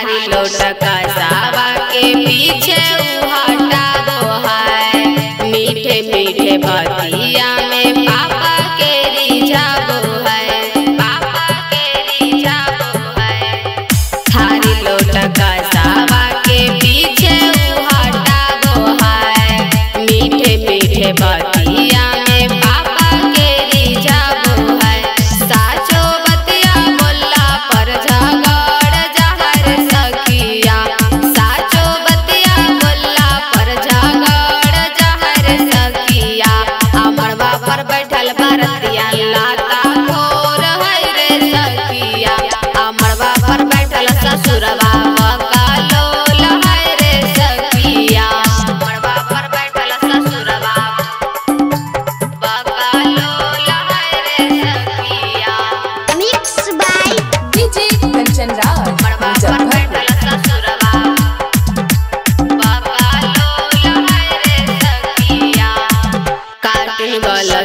हमारी लौटका सावा के पीछे हटा दो है मीठे मीठे भतिया में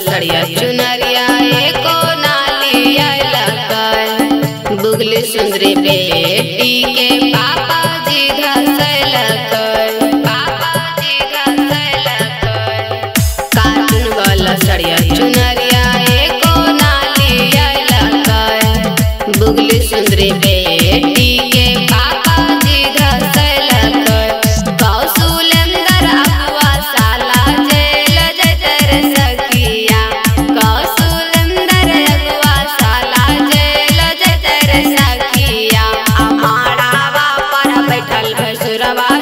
सड़िया चुनरिया, एको नालिया लगल बुगली सुंदरी बेटी के पापा जी घसे लगल पापा जी घसे लगल कार्टून वाला सड़िया चुनरिया, एको नालिया लगल बुगली सुंदरी बेटी के grabado.